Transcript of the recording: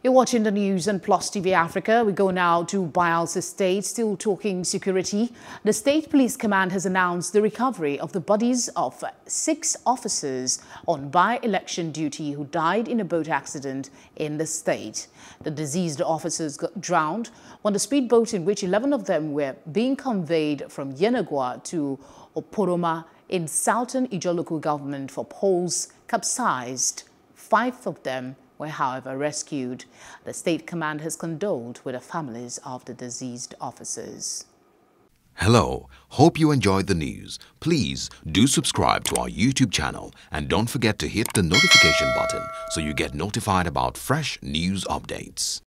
You're watching the news on Plus TV Africa. We go now to Bayelsa State, still talking security. The State Police Command has announced the recovery of the bodies of six officers on by-election duty who died in a boat accident in the state. The deceased officers got drowned when the speedboat in which 11 of them were being conveyed from Yenagoa to Oporoma in southern local government for polls capsized. Five of them were however rescued. The state command has condoled with the families of the deceased officers. Hello, hope you enjoyed the news. Please do subscribe to our YouTube channel and don't forget to hit the notification button so you get notified about fresh news updates.